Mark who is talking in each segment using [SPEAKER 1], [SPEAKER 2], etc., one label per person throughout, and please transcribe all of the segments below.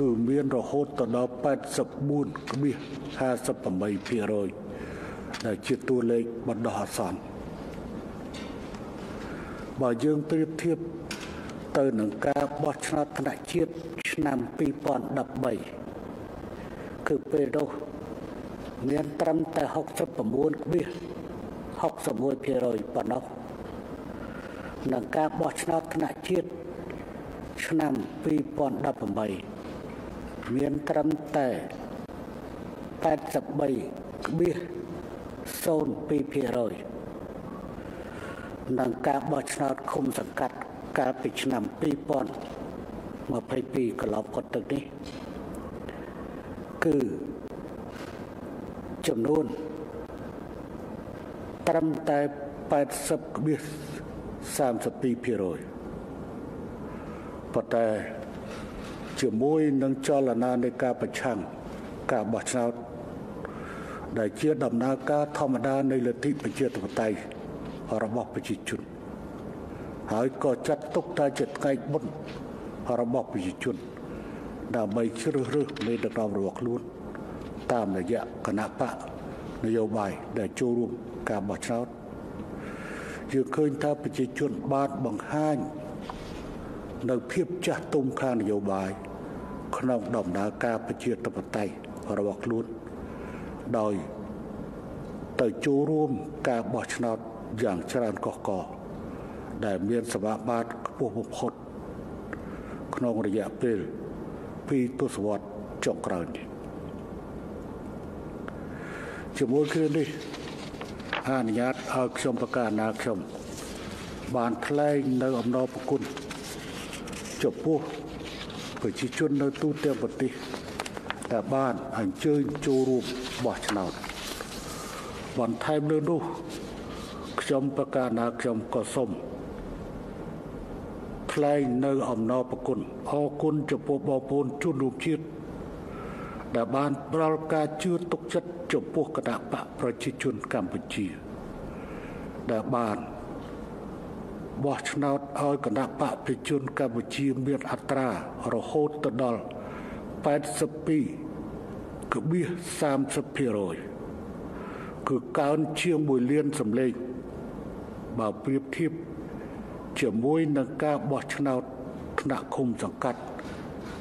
[SPEAKER 1] គឺមានរហូតទៅដល់84.58%ដែលជាតួលេខបណ្ដោះអាសន្នបើយើងប្រៀបធៀបទៅនឹងការបោះឆ្នោតថ្នាក់ជាតិឆ្នាំ2013គឺពេលនោះមានត្រឹមតែ69.61%ប៉ុណ្ណោះនឹងការបោះឆ្នោតថ្នាក់ជាតិឆ្នាំ2018 មានត្រឹមតែ83.02%នឹងការបោះឆ្នោតឃុំសង្កាត់កាលពីឆ្នាំ2022កន្លងផុតទៅនេះគឺចំនួនត្រឹមតែ80.32%ប៉ុន្តែ ជាមួយនឹងចលនានៃការប្រឆាំងការបោះឆ្នោតដែលជាដំណើរការធម្មតានៃលទ្ធិប្រជាធិបតេយ្យរបស់ប្រជាជនហើយក៏ចាត់ទុកថាជាថ្ងៃបុណ្យរបស់ប្រជាជនដើម្បីជ្រើសរើសមេដឹកនាំរបស់ខ្លួនតាមរយៈគណៈបកនយោបាយដែលចូលរួមការបោះឆ្នោតយើងឃើញថាប្រជាជនបានបង្ហាញនៅភាពចាស់ទុំខាងនយោបាយ ក្នុងដំណើរការប្រជាធិបតេយ្យរបស់ខ្លួនដោយទៅចូលរួមការបោះឆ្នោតយ៉ាងច្រើនកកកដែលមានសមាមាត្រខ្ពស់បំផុតក្នុងរយៈពេល2ទសវត្សរ៍ចុងក្រោយនេះជាមួយគ្នានេះអនុញ្ញាតឲ្យខ្ញុំប្រកាសណាខ្ញុំបានថ្លែងនៅអំណរប្រគុណចំពោះ ប្រជាជននៅទូទាំងប្រទេសដែលបានអញ្ជើញចូលរួមបោះឆ្នោតបន្ថែមលើនោះខ្ញុំប្រកាសណាខ្ញុំក៏សូមថ្លែងនៅអំណរប្រគុណអរគុណចំពោះបងប្អូនជនរួមជាតិដែលបានផ្ដល់ការជឿទុកចិត្តចំពោះគណៈបកប្រជាជនកម្ពុជា ដែលបាន បោះឆ្នោតឲ្យគណៈបកប្រជាជនកម្ពុជាមានអត្រារហូតទៅដល់82ក្បៀស30%គឺកើនជាង1លានសម្លេងបើប្រៀបធៀបជាមួយនឹងការបោះឆ្នោតថ្នាក់ឃុំសង្កាត់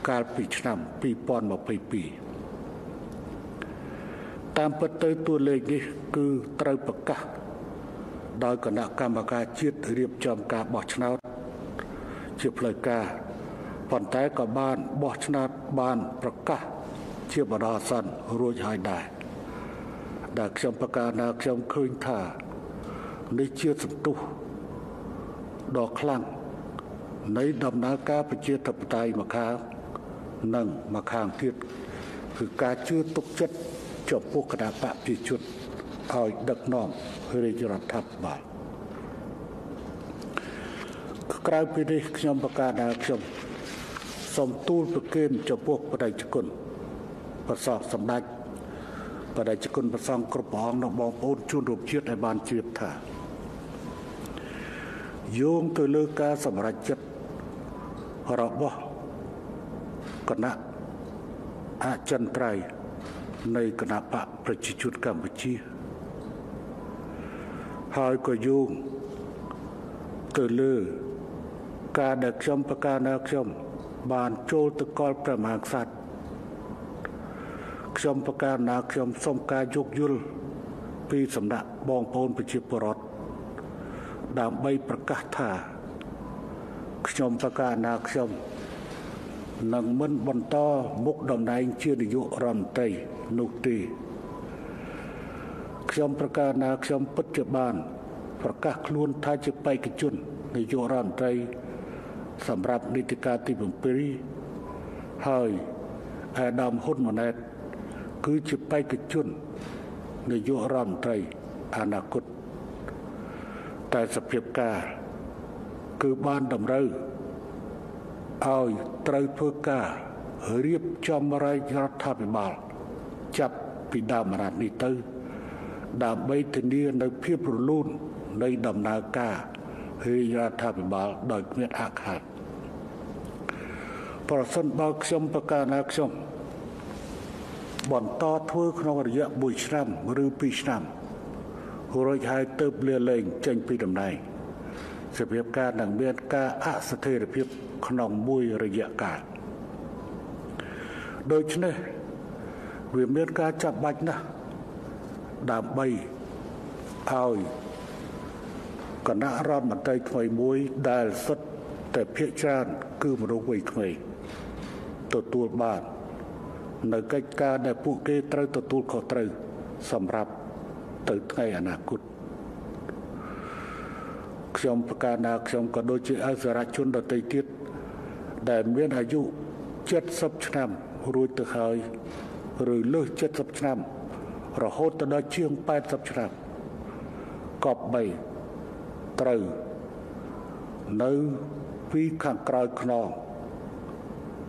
[SPEAKER 1] កាលពីឆ្នាំ2022តាមពិតទៅតួលេខនេះគឺត្រូវប្រកាស ដោយគណៈកម្មការជាតិរៀបចំការបោះឆ្នោត ជាផ្លូវការប៉ុន្តែក៏បានបោះឆ្នោតបានប្រកាសជាបដាសន្នរួចហើយដែរដែលខ្ញុំប្រកាសថាខ្ញុំឃើញថានេះជាសន្ទុះដ៏ខ្លាំងនៃដំណើរការប្រជាធិបតេយ្យមកខាងនិងមកខាងទៀតគឺការជឿទុកចិត្តចំពោះគណៈបកប្រជាជន ឲ្យដឹកនាំរាជរដ្ឋាភិបាលក្រៅពីនេះខ្ញុំប្រកាសថាខ្ញុំសូមទូលប្រគេនចំពោះបដិជគុណប្រសពសម្ដេចបដិជគុណប្រសងគ្រប់ព្រះអង្គនិងបងប្អូនជនរួមជាតិឲ្យបានជ្រាបថាយោងទៅលើការសម្រេចចិត្តរបស់គណៈអចិន្ត្រៃយ៍នៃគណៈបកប្រជាជនកម្ពុជា ហើយក៏យោងទៅលើការដែលខ្ញុំប្រកាសនៅខ្ញុំ បានចូលទៅកលព្រះមហាក្សត្រខ្ញុំប្រកាសណាខ្ញុំសូមការយោគយល់ពីសំណាក់បងប្អូនប្រជាពលរដ្ឋដើម្បីប្រកាសថាខ្ញុំប្រកាសណាខ្ញុំនឹងមិនបន្តមុខតំណែងជានាយករដ្ឋមន្ត្រីនោះទេ ខ្ញុំប្រកាសណាខ្ញុំពិតជាបាន ប្រកាសខ្លួនថាជាបេក្ខជននាយករដ្ឋមន្ត្រីសម្រាប់នីតិកាលទី7ហើយអាដាមហ៊ុនម៉ាណែត គឺជាបេក្ខជននាយករដ្ឋមន្ត្រីអនាគតតែសភាពការគឺបានតម្រូវឲ្យត្រូវធ្វើការរៀបចំរាជរដ្ឋាភិបាល ចាប់ពីដើមរដ្ឋនេះទៅ ដើម្បីធានានៅភាពរលូននៃដំណើរការរាជរដ្ឋាភិបាលដោយគ្មានអាខាតប្រសិនបើខ្ញុំប្រកាសណាខ្ញុំ បន្តធ្វើក្នុងរយៈ1ឆ្នាំឬ2ឆ្នាំរួចហើយទៅលាលែងចេញពីតំណែងសភាពការនឹងមានការអស្ថិរភាពក្នុងមួយរយៈកាលដូច្នេះវាមានការចាប់បាច់ណាស់ ដើម្បីឲ្យគណៈរដ្ឋមន្ត្រីថ្មីមួយដែលសុទ្ធតែភាកច្រើនគឺមនុស្សវ័យក្មេងទទួលបាននៅកិច្ចការដែលពួកគេត្រូវទទួលខុសត្រូវសម្រាប់ទៅថ្ងៃអនាគតខ្ញុំប្រកាសណាខ្ញុំក៏ដូចជាអសរជនដទៃទៀតដែលមានអាយុ70ឆ្នាំរួចទៅហើយឬលើស70ឆ្នាំ រហូតទៅដល់ជាង80ឆ្នាំកប់3ត្រូវនៅពីខាងក្រោយខ្នង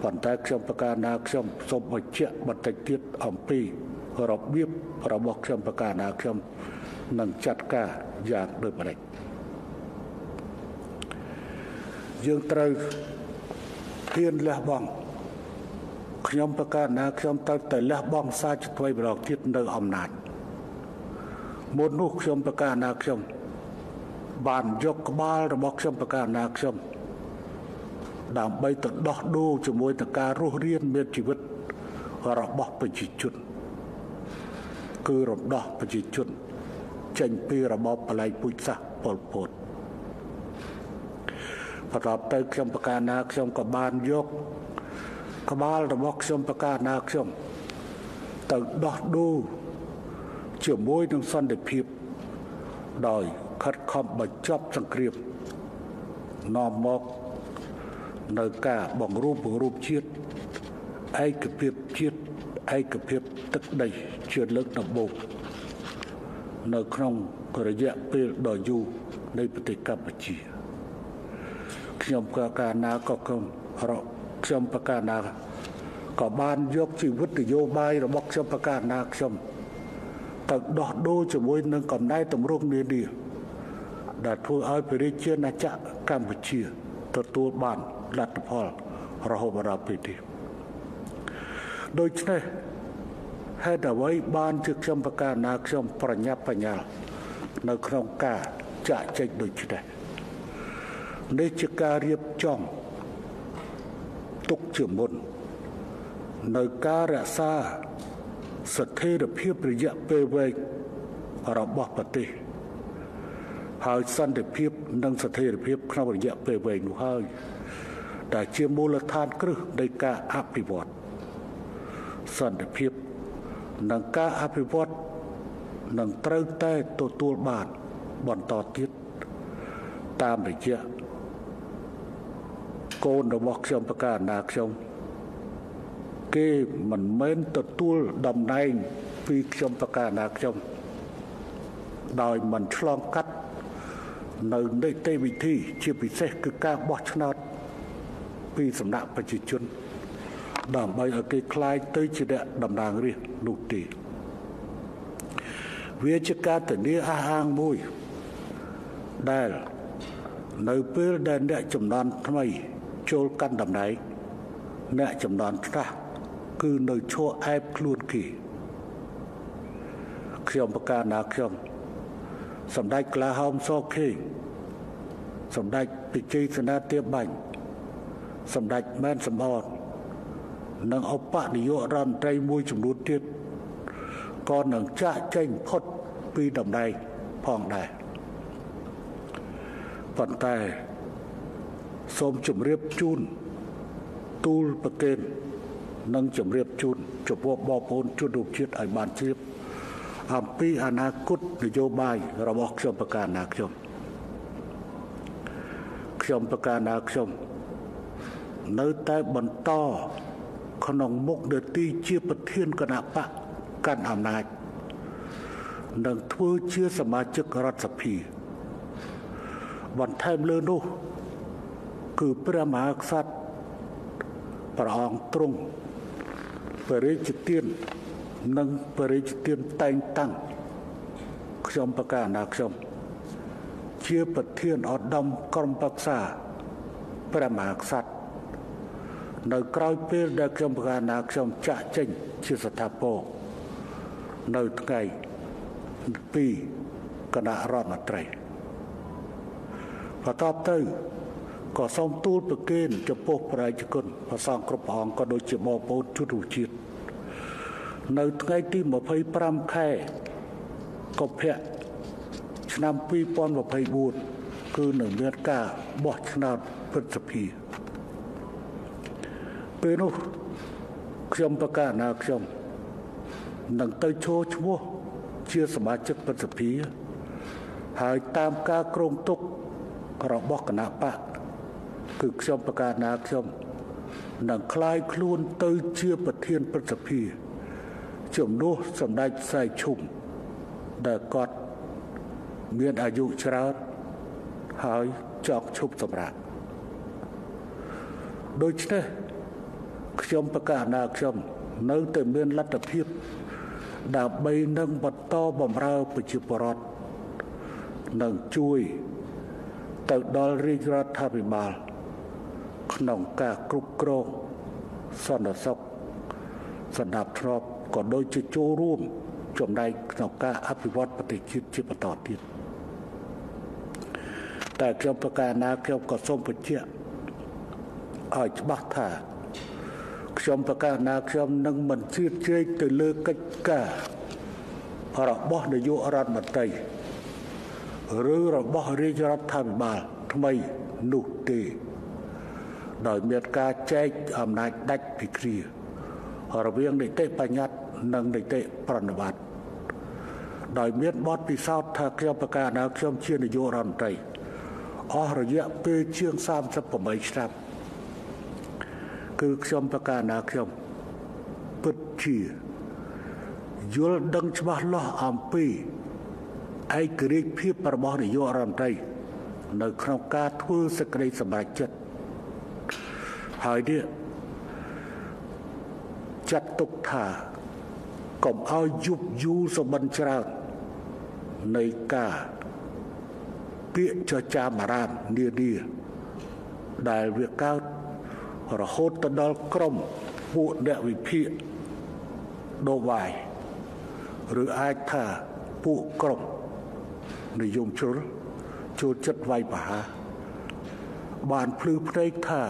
[SPEAKER 1] ប៉ុន្តែខ្ញុំប្រកាសណាខ្ញុំសូមបញ្ជាក់បន្តិចទៀតអំពីរបៀបរបស់ខ្ញុំប្រកាសណាខ្ញុំនឹងចាត់ការយ៉ាងដូចម្តេចយើងត្រូវហ៊ានលះបង់ ខ្ញុំប្រកាសណាខ្ញុំត្រូវតែលះបង់សាជាថ្មីម្ដងទៀតនៅអំណាចមុននោះខ្ញុំប្រកាសណាខ្ញុំបានយកក្បាលរបស់ខ្ញុំប្រកាសណាខ្ញុំដើម្បីទៅដោះដូរជាមួយនឹងការរស់រានមានជីវិតរបស់ប្រជាជនគឺរំដោះប្រជាជនចេញពីរបបបលែងពូជសាសន៍ប៉ុលពតបន្ទាប់ទៅខ្ញុំប្រកាសណាខ្ញុំក៏បានយក ក្បាលរបស់ខ្ញុំប្រកាសណាខ្ញុំទៅដោះដូរជាមួយនឹងសន្តិភាពដោយខិតខំបញ្ចប់សង្គ្រាមនាំមកនៅការបង្រួបបង្រួមជាតិឯកភាពជាតិឯកភាពទឹកដីជាលើកដំបូងនៅក្នុងរយៈពេលដ៏យូរនៃប្រទេសកម្ពុជាខ្ញុំក៏ការណាក៏ខ្ញុំរក ខ្ញុំប្រកាសណាក៏បានយកជីវិតនយោបាយរបស់ខ្ញុំប្រកាសណាខ្ញុំទៅដោះដូរជាមួយនឹងកំណែតម្រង់នានាដែលធ្វើឲ្យប្រជាណាចក្រកម្ពុជាទទួលបានលទ្ធផលរហូតដល់ពេលនេះដូច្នេះហេតុអ្វីបានជាខ្ញុំប្រកាសណាខ្ញុំប្រញាប់បញ្ញានៅក្នុងការចាក់ចែកដូចនេះនេះជាការរៀបចំ ទុកជាមុន នៅការរក្សាស្ថិរភាពរយៈពេលវែងរបស់ប្រទេសហើយសន្តិភាពនិងស្ថិរភាពក្នុងរយៈពេលវែងនោះហើយដែលជាមូលដ្ឋានគ្រឹះនៃការអភិវឌ្ឍសន្តិភាពនិងការអភិវឌ្ឍនឹងត្រូវតែទទួលបានបន្តទៀតតាមរយៈ កូនរបស់ខ្ញុំប្រកាសណាខ្ញុំគេមិនមែនទទួលតំណែងពីខ្ញុំប្រកាសណាខ្ញុំដោយមិនឆ្លងកាត់នៅនីតិវិធីជាពិសេសគឺការបោះឆ្នោតពីសំណាក់ប្រជាជនដើម្បីឲ្យគេคลายទៅជាអ្នកតំណាងរាស្ត្រនោះទេវាជាការធានាអះអាងមួយដែលនៅពេលដែលអ្នកចំនួនថ្មី ចូលកាន់តំណែងអ្នកចំនួនខ្លះគឺនៅឈរអែបខ្លួនគេខ្ញុំប្រកាសណាខ្ញុំសម្ដេចក្លាហោមសខេងសម្ដេចពិជ័យសនាទាបាញ់សម្ដេចមែនសំអននិងឧបនាយករដ្ឋមន្ត្រីមួយចំនួនទៀតក៏នឹងចាក់ចេញផុតពីតំណែងផងដែរប៉ុន្តែ សូមជម្រាបជូនទូលប្រកេននិងជម្រាបជូនចំពោះបងប្អូនជនរួមជាតិឲ្យបានជ្រាបអំពីអនាគតនយោបាយរបស់ខ្ញុំប្រកាសណាខ្ញុំខ្ញុំប្រកាសណាខ្ញុំនៅតែបន្តក្នុងមុខនទីជាប្រធានគណៈបកកាន់អំណាចនឹងធ្វើជាសមាជិករដ្ឋសភាបន្ថែមលើនោះ គឺព្រះមហាក្សត្រព្រះអង្គទ្រង់បរិជ្ជទាននិងបរិជ្ជទានតែងតាំងខ្ញុំប្រកាសណាខ្ញុំជាប្រធានឧត្តមក្រុមប្រឹក្សាព្រះមហាក្សត្រនៅក្រោយពេលដែលខ្ញុំប្រកាសណាខ្ញុំចាក់ចេញជាស្ថាពរនៅថ្ងៃពីគណៈរដ្ឋមន្ត្រីបន្ទាប់ទៅ ក៏សូមទូលប្រគេនចំពោះប្រជាជនព្រះសង្ឃគ្រប់ព្រះអង្គក៏ដូចជាបងប្អូនជនរួមជាតិនៅថ្ងៃទី25ខែកុម្ភៈឆ្នាំ2024គឺនឹងមានការបោះឆ្នោតព្រឹទ្ធសភាពេលនោះខ្ញុំប្រកាសណាខ្ញុំនឹងទៅចូលឈ្មោះជាសមាជិកព្រឹទ្ធសភា ហើយតាមការគ្រោងទុករបស់គណៈបក គឺខ្ញុំប្រកាសណាខ្ញុំនឹងคลายខ្លួនទៅជាប្រធានព្រឹទ្ធសភាជំនួសសម្ដេចសៃឈុំដែលគាត់មានអាយុច្រើនហើយចောက်ឈប់សម្រាប់ដូច្នេះខ្ញុំប្រកាសណាខ្ញុំនៅតែមានលទ្ធភាពដើម្បីនឹងបន្តបម្រើប្រជាពលរដ្ឋនិងជួយទៅដល់រាជរដ្ឋាភិបាល ក្នុងការគ្រប់គ្រងសន្តិសុខសណ្ដាប់ធ្នាប់ក៏ដូចជាចូលរួមចំណែកក្នុងការអភិវឌ្ឍប្រទេសជាតិជាបន្តទៀតតែខ្ញុំប្រកាសណាខ្ញុំក៏សូមបញ្ជាក់ឲ្យច្បាស់ថាខ្ញុំប្រកាសណាខ្ញុំនឹងមិនជឿជ្រែកទៅលើកិច្ចការរបស់នាយករដ្ឋមន្ត្រីឬរបស់រាជរដ្ឋាភិបាលថ្មីនោះទេ ដោយមានការចែកអំណាចដាច់ពីគ្នារវាងនីតិបញ្ញត្តិនិងនីតិប្រណិប័តដោយមានបទពិសោធន៍ថាខ្ញុំប្រកាសថាខ្ញុំជានាយករដ្ឋមន្ត្រីអស់រយៈពេលជាង38ឆ្នាំគឺខ្ញុំប្រកាសថាខ្ញុំពិតជាយល់ដឹងច្បាស់លាស់អំពីឯករាជ្យភាពរបស់នាយករដ្ឋមន្ត្រីនៅក្នុងការធ្វើសេចក្តីសម្រេចចិត្ត ហើយនេះចាត់ទុកថាកុំឲ្យយប់យូរសម្បិនច្រើននៃការពាក្យចចាមរាមនានាដែលវាកើតរហូតទៅដល់ក្រមពួកអ្នកវិភាគដោវាយឬអាចថាពួកក្រមនិយមជ្រុលចូលចិត្តវាយប្រហារបានភ្លឺភ្នែកថា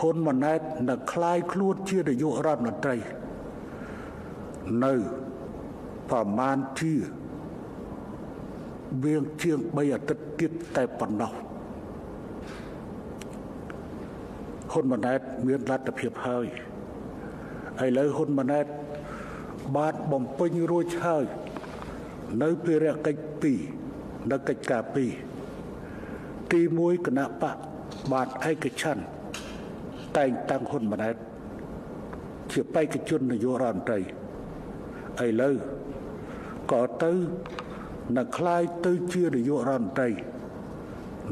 [SPEAKER 1] ហ៊ុនម៉ាណែតនឹងคลายខ្លួនជានាយករដ្ឋមន្ត្រីនៅប្រមាណជាវៀងជាង3អាទិត្យទៀតតែប៉ុណ្ណោះហ៊ុនម៉ាណែតមានលទ្ធភាពហើយឥឡូវហ៊ុនម៉ាណែតបានបំពេញរួចហើយនៅភារកិច្ច2នៅកិច្ចការ2ទី1គណៈបកបានឯកច្ឆន្ទ តែងតាំងហ៊ុនម៉ាណែតជាបេក្ខជននាយករដ្ឋមន្ត្រីឥឡូវក៏ទៅនឹងคล้ายទៅជានាយករដ្ឋមន្ត្រី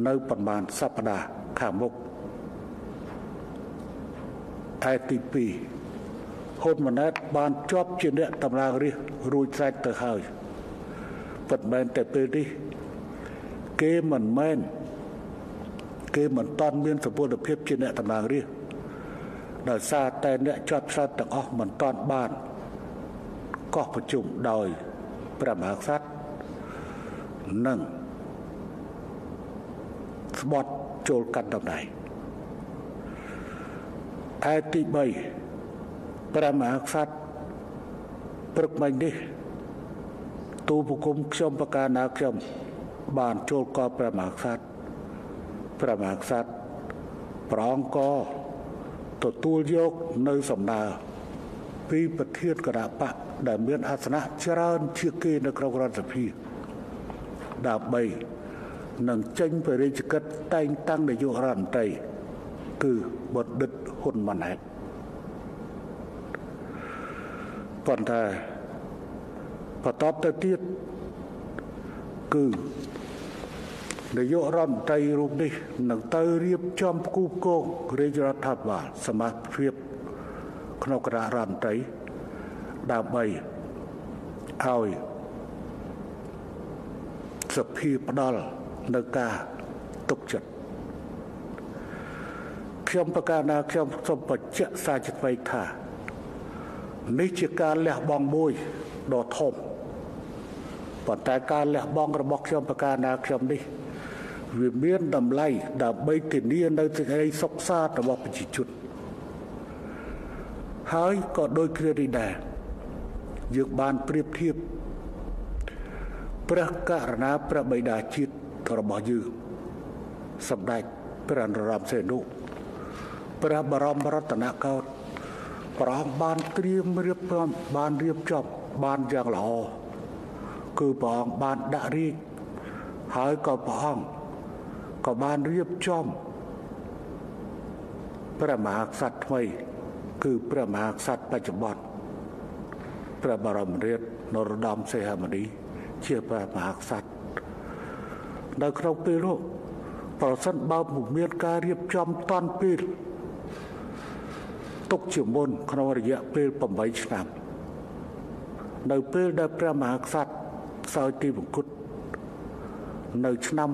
[SPEAKER 1] នៅប្រមាណសប្តាហ៍ខាងមុខឯទី2ហ៊ុនម៉ាណែតបានជាប់ជាអ្នកតម្លើងរាជរួចស្រេចទៅហើយពិតមែនតែពេលនេះគេមិនមែនគេមិនតាន់មានសុពលភាពជាអ្នកតម្លើងរាជ ដោយសារតែអ្នកជាប់ឆ្នោតទាំងអស់មិនតាន់បានកោះប្រជុំដោយព្រះមហាក្សត្រនិងស្បត់ចូលកាន់តំណែងឯទី3ព្រះមហាក្សត្រព្រឹកមិញនេះទូបង្គំខ្ញុំប្រកាសណាខ្ញុំបានចូលកល់ព្រះមហាក្សត្រព្រះមហាក្សត្រប្រងក ទទួលយកនៅសំណើពីប្រធានគណៈបកដែលមានអាសនៈច្រើនជាងគេនៅក្នុងរដ្ឋសភាដើម្បីនឹងចេញបរិយាកិច្ចតែងតាំងនាយករដ្ឋមន្ត្រីគឺបណ្ឌិតហ៊ុនម៉ាណែតប៉ុន្តែបន្តទៅទៀតគឺ នាយករដ្ឋមន្ត្រីរូបនេះនឹងទៅរៀបចំគូកងរាជរដ្ឋាភិបាលសមាជិកក្នុងគណៈរដ្ឋមន្ត្រីដើម្បីឲ្យសភាផ្ដាល់នៅការទុកចិត្តខខ្ញុំប្រកាសថាខ្ញុំសូមបញ្ជាក់សាជាថ្មីថានេះជាការលះបង់មួយដ៏ធំប៉ុន្តែការលះបង់របស់ខ្ញុំប្រការណាខ្ញុំនេះ វាមានតម្លៃដើម្បីធានានៅសេចក្តីសុខសាន្តរបស់ប្រជាជនហើយក៏ដោយគ្រានេះដែរយើងបានប្រៀបធៀបព្រះករណាព្រះបិតាជាតិរបស់យើងសម្ដេចព្រះនរោត្តមសីហនុព្រះបរមរតនកោដ្ឋព្រះអង្គបានត្រៀមរៀបបានរៀបចំបានយ៉ាងល្អគឺព្រះអង្គបានដាក់រាជហើយក៏ព្រះអង្គ ក៏បានរៀបចំព្រះមហាក្សត្រថ្មី គឺព្រះមហាក្សត្របច្ចុប្បន្នព្រះបរមរាជនរោត្តមសីហមុនី ជាព្រះមហាក្សត្រនៅក្នុងពេលនោះប្រសិនបើពុំមានការរៀបចំតាន់ពេលទុកជាមុនក្នុងរយៈពេល8ឆ្នាំនៅពេលដែលព្រះមហាក្សត្រសោយទីបង្គត់នៅឆ្នាំ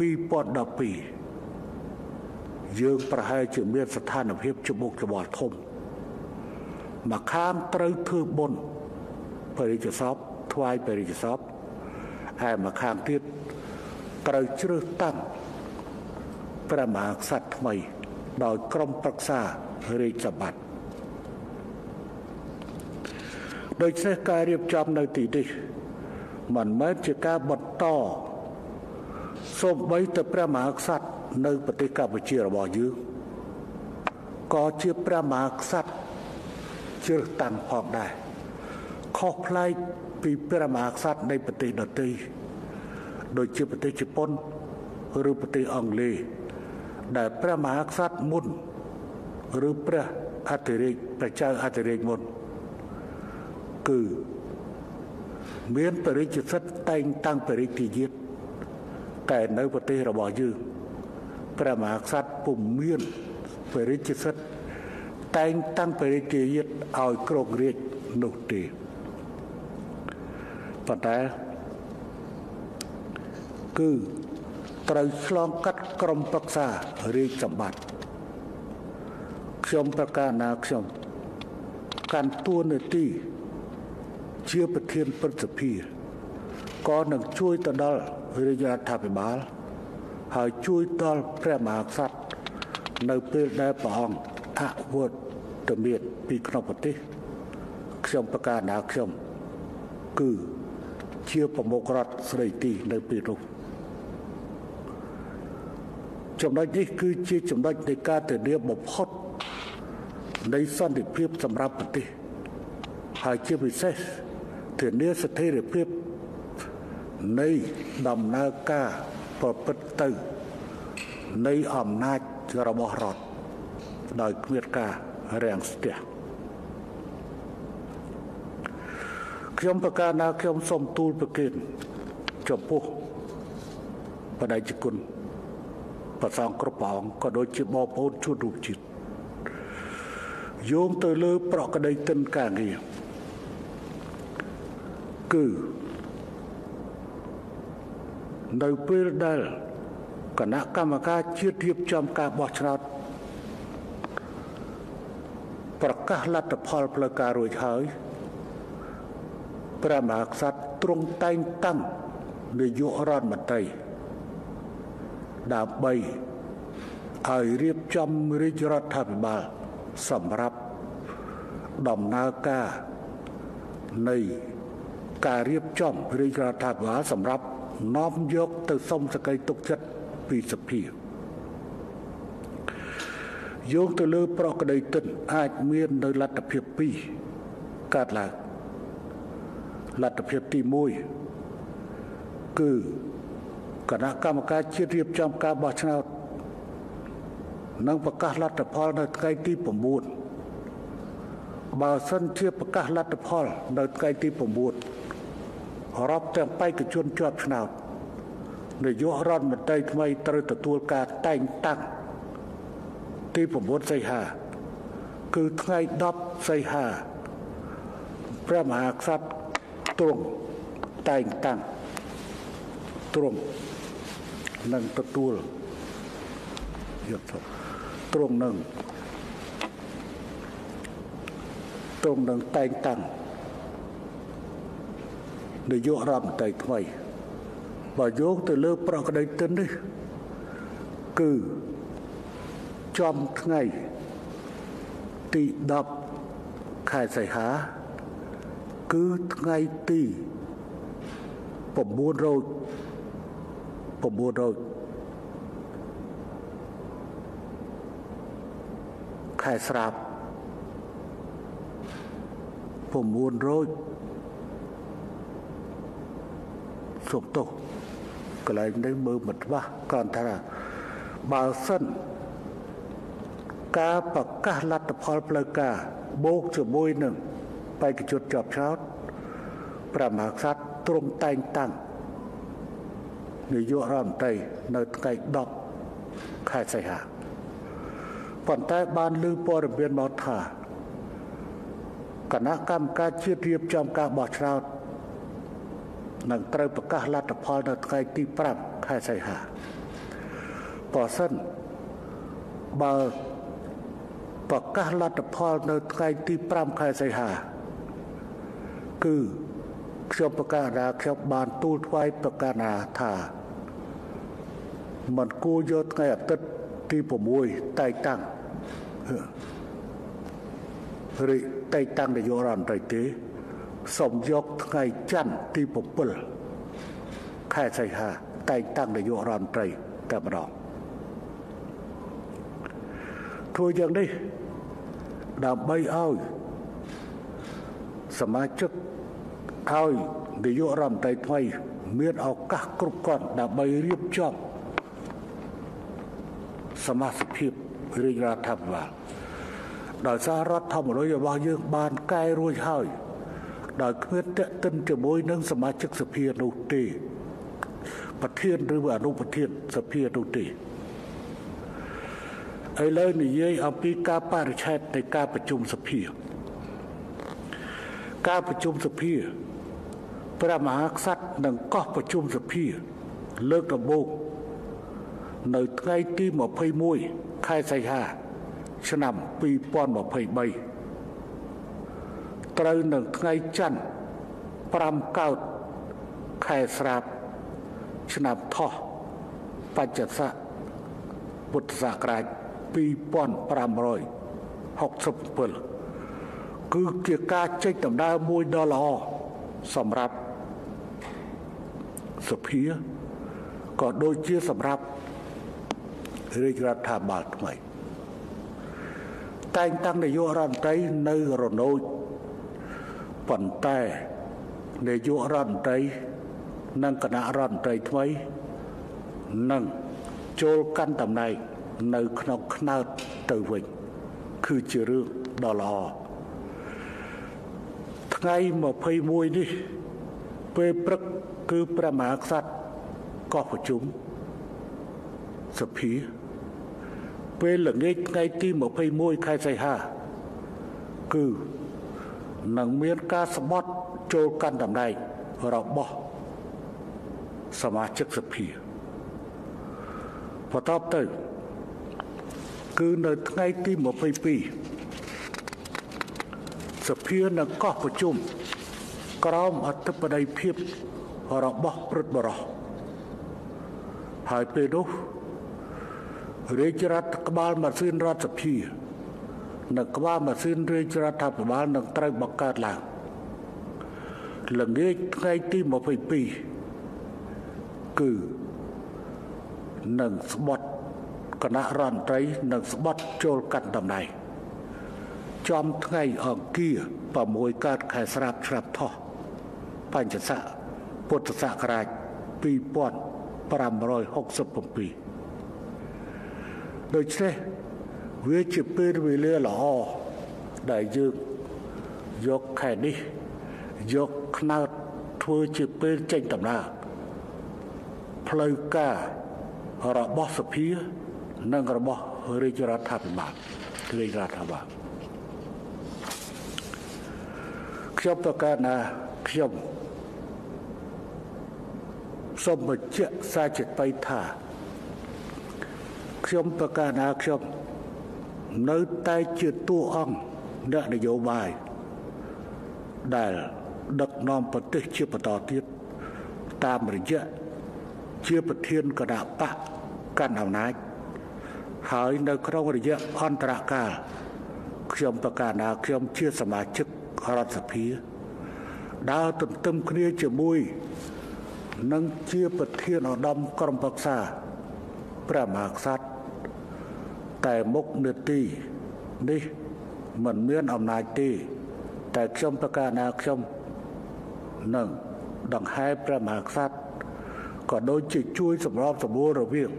[SPEAKER 1] 2012យើងប្រហែលជាមានស្ថានភាពច្បុកច្បល់ធំមកខាងត្រូវធ្វើបុណ្យបរិជ្ជសពថ្វាយបរិជ្ជសពហើយមកខាងទៀតត្រូវជ្រើសតាំងព្រះមហាក្សត្រថ្មី ដោយក្រុមប្រឹក្សារាជសម្បត្តិដូច្នេះការរៀបចំនៅទីនេះមិនមែនជាការបន្ត សូម្បីតែព្រះមហាក្សត្រនៅប្រទេសកម្ពុជារបស់យើងក៏ជាព្រះមហាក្សត្រជ្រើសតាំងផងដែរខុសប្លែកពីព្រះមហាក្សត្រនៃប្រទេសដទៃដូចជាប្រទេសជប៉ុនឬប្រទេសអង់គ្លេសដែលព្រះមហាក្សត្រមុនឬព្រះអធិរាជព្រះចៅអធិរាជមុនគឺមានបរិជ្ជសិទ្ធតែងតាំងបរិជ្ជយាត តែនៅប្រទេសរបស់យើងព្រះមហាក្សត្រពុំមានបរិជ្ជសិទ្ធតែងតាំងបរិជ្ជយាតឲ្យគ្រោករាជនោះទេប៉ុន្តែគឺត្រូវឆ្លងកាត់ក្រមប្រឹក្សារាជសម្បត្តិខ្ញុំប្រកាសណាខ្ញុំកាន់តួនាទីជាប្រធានព្រឹទ្ធសភាក៏នឹងជួយទៅដល់ រាជរដ្ឋាភិបាល ហើយជួយដល់ព្រះមហាក្សត្រនៅពេលដែលព្រះអង្គអវុធមានពីក្នុងប្រទេសខ្ញុំប្រកាសណាខ្ញុំ គឺជាប្រមុខរដ្ឋស្ដីទីនៅពេលនោះចំណុចនេះគឺជាចំណុចនៃការធានាបំផុតនៃសន្តិភាពសម្រាប់ប្រទេសហើយជាពិសេសធានាស្ថិរភាព នៃដំណើរការប្រព្រឹត្តទៅ នៃអំណាចរបស់រដ្ឋដោយគ្មានការរាំងស្ទះខ្ញុំប្រកាសថាខ្ញុំសូមទូលប្រគេនចំពោះបដិជគុណប្រសងគ្រប់ព្រះអង្គក៏ដូចជាបងប្អូនជួនរូបជាតិយោងទៅលើប្រក្តីទិនការងារគឺ នៅពេលដែលគណៈកម្មការជាតិរៀបចំការបោះឆ្នោតប្រកាសលទ្ធផលផ្លូវការរួចហើយព្រះមហាក្សត្រទ្រង់តែងតាំងនាយករដ្ឋមន្ត្រីដើម្បីឲ្យរៀបចំរាជរដ្ឋាភិបាលសម្រាប់ដំណើរការនៃការរៀបចំរាជរដ្ឋាភិបាលសម្រាប់ នាំយកទៅសុំសក្តិទុកចិត្តពីសភាយោងទៅលើប្រក្តីទិនអាចមាននៅលទ្ធភាព2កើតឡើងលទ្ធភាពទី1គឺគណៈកម្មការជាតិរៀបចំការបោះឆ្នោតនឹងប្រកាសលទ្ធផលនៅថ្ងៃទី9បើសិនជាប្រកាសលទ្ធផលនៅថ្ងៃទី9 រាប់ទាំងបេក្ខជនជាប់ឆ្នោតនាយករដ្ឋមន្ត្រីថ្មីត្រូវទទួលការតែងតាំងទី9សីហាគឺថ្ងៃ10សីហាព្រះមហាក្សត្រទ្រង់តែងតាំងទ្រង់នឹងទទួលយុទ្ធទ្រង់នឹងទ្រង់នឹងតែងតាំង នាយករដ្ឋមន្ត្រីថ្មីបើយកទៅលើប្រក្តីទិននេះគឺចំថ្ងៃទី10ខែសីហា គឺថ្ងៃទី9រោច9រោចខែស្រាប់ 9រោចសុំទោសកន្លែងនេះមើលមិនច្បាស់គ្រាន់ថាបើសិនការប្រកាសលទ្ធផលផ្លូវការបូកជាមួយនឹងបេក្ខជនជាប់ឆ្នោតព្រះមហាក្សត្រទ្រង់តែងតាំងនាយករដ្ឋមន្ត្រីនៅថ្ងៃ10ខែសីហាប៉ុន្តែបានលើព័ត៌មានមកថាគណៈកម្មការជាតិរៀបចំការបោះឆ្នោត នឹងត្រូវប្រកាសលទ្ធផលនៅថ្ងៃទី5ខែសីហាបើសិនបើប្រកាសលទ្ធផលនៅថ្ងៃទី5ខែសីហា គឺខ្ញុំប្រកាសថាខ្ញុំបានទូលថ្វាយប្រកាសថាមិនគួរយកថ្ងៃអាទិត្យទី6តែងតាំងឬតែងតាំងនាយករដ្ឋមន្ត្រីទេ សូមយកថ្ងៃច័ន្ទទី7ខែសីហាតែងតាំងនាយករដ្ឋមន្ត្រីតែម្ដងធ្វើយ៉ាងនេះដើម្បីឲ្យសមាជិកឲ្យនាយករដ្ឋមន្ត្រីថ្មីមានឱកាសគ្រប់គ្រាន់ដើម្បីរៀបចំសមាជិកភាពរាជរដ្ឋាភិបាលដោយសាររដ្ឋធម្មនុញ្ញរបស់យើងបានកែរួចហើយ ដោយគ្មានតេតិនជាមួយនឹងសមាជិកសភានោះទេ ប្រធានឬអនុប្រធានសភានោះទេឥឡូវនិយាយអំពីការបរិច្ឆេទនៃការប្រជុំសភាការប្រជុំសភាព្រះមហាក្សត្រនឹងកោះប្រជុំសភា លើកដំបូងនៅថ្ងៃទី21ខែសីហា ឆ្នាំ2023 ត្រូវនឹងថ្ងៃច័ន្ទ5កោតខែស្រាបឆ្នាំថោះបច្ចស័កពុទ្ធសករាជ2567គឺជាការចេញដំណើរមួយដ៏ល្អសម្រាប់សភាក៏ដូចជាសម្រាប់រាជរដ្ឋាភិបាលថ្មីតែងតាំងនាយករដ្ឋមន្ត្រីនៅរនោច ប៉ុន្តែនាយករដ្ឋមន្ត្រីនិងគណៈរដ្ឋមន្ត្រីថ្មីនឹងចូលកាន់តំណែងនៅក្នុងខ្នើតទៅវិញគឺជារឿងដ៏ល្អថ្ងៃ21នេះពេលព្រឹកគឺព្រះមហាក្សត្រកោះប្រជុំសភាពេលល្ងាចថ្ងៃទី21ខែសីហាគឺ នឹងមានការស្បត់ចូលកាន់តំណែងរបស់សមាជិកសភាបន្តទៅគឺនៅថ្ងៃទី22សភានឹងកោះប្រជុំក្រោមអធិបតីភាពរបស់ព្រឹទ្ធបរោះហើយពេលនោះរាជរដ្ឋក្បាលម៉ាស៊ីនរដ្ឋសភា នៅក្បាលម៉ាស៊ីនរាជរដ្ឋាភិបាលនឹងត្រូវបង្កើតឡើងល្ងាចថ្ងៃទី22គឺនឹងស្បត់គណៈរដ្ឋមន្ត្រីនឹងស្បត់ចូលកាត់តំណែងចំថ្ងៃអង្គារ6កើតខែស្រាប់ឆ្នាំថោះបញ្ញស័កពុទ្ធសករាជ2567ដូច្នេះ វាជាពេលវេលាល្អដែលយើងយកខែនេះយកខ្នើតធ្វើជាពេលចេញដំណើរផ្លូវការរបស់សភានិងរបស់រាជរដ្ឋាភិបាលរាជរដ្ឋាភិបាលខ្ញុំប្រកាសណាខ្ញុំសូមបញ្ជាក់សាជាថ្មីថាខ្ញុំប្រកាសណាខ្ញុំ នៅតែជាតួអង្គអ្នកនយោបាយដែលដឹកនាំប្រទេសជាបន្តទៀតតាមរយៈជាប្រធានគណៈបកកាន់អំណាចហើយនៅក្នុងរយៈអន្តរកាលខ្ញុំប្រកាសថាខ្ញុំជាសមាជិករដ្ឋសភាដើរទន្ទឹមគ្នាជាមួយនឹងជាប្រធានឧត្តមក្រុមប្រឹក្សាព្រះមហាក្សត្រ តែមុខនេតិនេះមិនមានអំណាចទេ តែខ្ញុំប្រកាសថាខ្ញុំនឹងដង្ហែព្រះមហាក្សត្រក៏ដូចជាជួយសម្របសម្រួលរវាង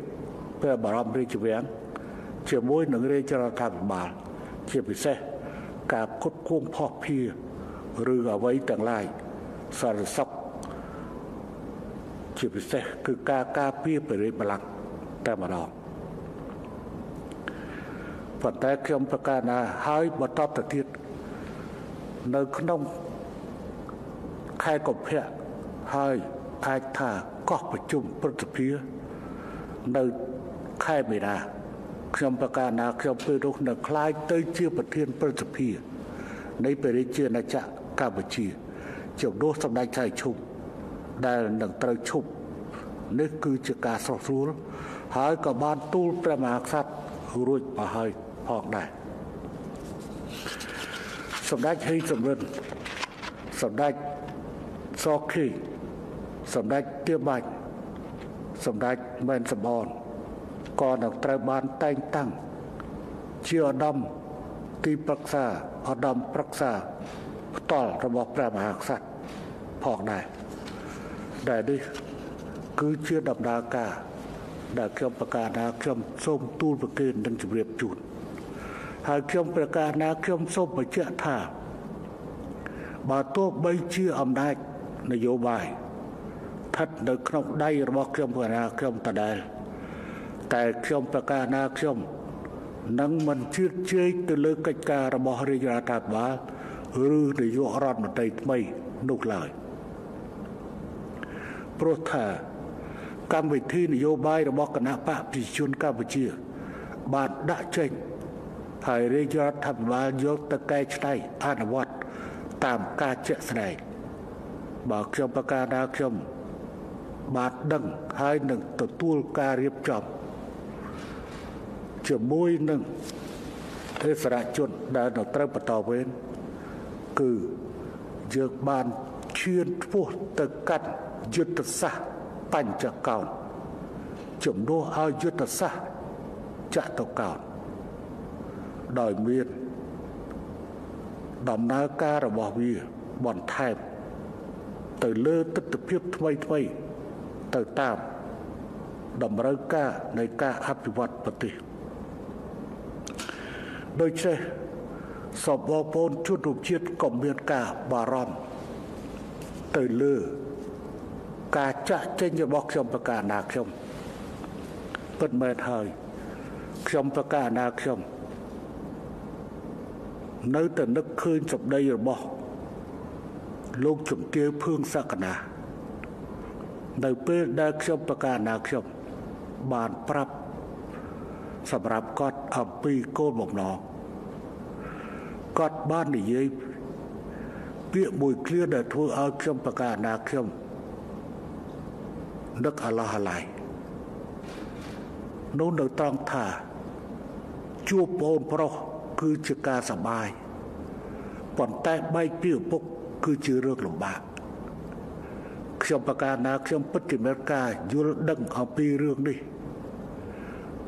[SPEAKER 1] ព្រះបរមរាជវាំងជាមួយនឹងរាជរដ្ឋាភិបាល ជាពិសេសការគុតគួងផោះភៀឬអ្វីទាំងឡាយសន្តិសុខជាពិសេសគឺការការពារបរិបបលាំងតែម្ដង ប៉ុន្តែខ្ញុំប្រកាសណាហើយបន្តទៅទៀតនៅក្នុងខែកុម្ភៈហើយអាចថាកោះប្រជុំព្រឹទ្ធសភានៅខែមេរាខ្ញុំប្រកាសណាខ្ញុំពេលនោះនៅខ្លាចទៅជាប្រធានព្រឹទ្ធសភានៃព្រះរាជាណាចក្រកម្ពុជាជំនួសសម្ដេចថៃឈុំដែលនឹងត្រូវឈប់នេះគឺជាការស្រស់ស្រួលហើយក៏បានទូលព្រះមហាក្សត្ររួចមកហើយ ផងដែរសម្ដេចហេងសំរិនសម្ដេចសខេសម្ដេចទាបាច់សម្ដេចមែនសម្បនក៏នឹងត្រូវបានតែងតាំងជាឧត្តមទីប្រឹក្សាឧត្តមប្រឹក្សាផ្ទាល់របស់ព្រះមហាក្សត្រផងដែរដែលនេះគឺជាដំណើរការដែលខ្ញុំប្រកាសថាខ្ញុំសូមទូលប្រគេននិងជម្រាបជូន ហើយខ្ញុំប្រកាសថាខ្ញុំសូមបញ្ជាក់ថា បើទោះបីជាអំណាចនយោបាយស្ថិតនៅក្នុងដៃរបស់ខ្ញុំកណាខ្ញុំដដែលតែខ្ញុំប្រកាសថាខ្ញុំនឹងមិនជឿជែកទៅលើកិច្ចការរបស់រាជរដ្ឋាភិបាលឬនាយករដ្ឋមន្ត្រីថ្មីនោះឡើយព្រោះថាកម្មវិធីនយោបាយរបស់គណៈបកប្រជាជនកម្ពុជា បានដាក់ចេញ ហើយរាជរដ្ឋាភិបាលយកទៅកែច្នៃអនុវត្តតាមការជាក់ស្ដែងបើខ្ញុំប្រកាសថាខ្ញុំបានដឹងហើយនឹងទទួលការរៀបចំជាមួយនឹងទេសរជនដែលនៅត្រូវបន្តវេនគឺយើងបានឈានពោះទៅកាត់យុទ្ធសាស្ត្របញ្ចកោណជំនួសឲ្យយុទ្ធសាស្ត្រចតុកោណ ដោយមានដំណើរការរបស់វាបន្ថែមទៅលើទស្សនវិជ្ជាថ្មីថ្មីទៅតាមតម្រូវការនៃការអភិវឌ្ឍប្រទេសដូច្នេះសូមបងប្អូនជនរួមជាតិក៏មានការបារម្ភទៅលើការចាក់ចេញរបស់ខ្ញុំប្រកាសណាខ្ញុំពិតមែនហើយខ្ញុំប្រកាសណាខ្ញុំ នៅតែនឹកឃើញសម្ដីរបស់លោកជំទាវភឿងសក្តានៅពេលដែលខ្ញុំប្រកាសណាខ្ញុំបានប្រាប់សម្រាប់គាត់អំពីគោលបំណងគាត់បាននិយាយពាក្យមួយឃ្លាដែលធ្វើឲ្យខ្ញុំប្រកាសណាខ្ញុំនឹកអាឡោះអាឡៃនោះនៅត្រង់ថាជួបបងប្រុស គឺជាការសបាយប៉ុន្តែបែកពីឪពុកគឺជារឿងលំបាកខ្ញុំប្រកាសណាខ្ញុំពិតជាមានការយល់ដឹងអំពីរឿងនេះ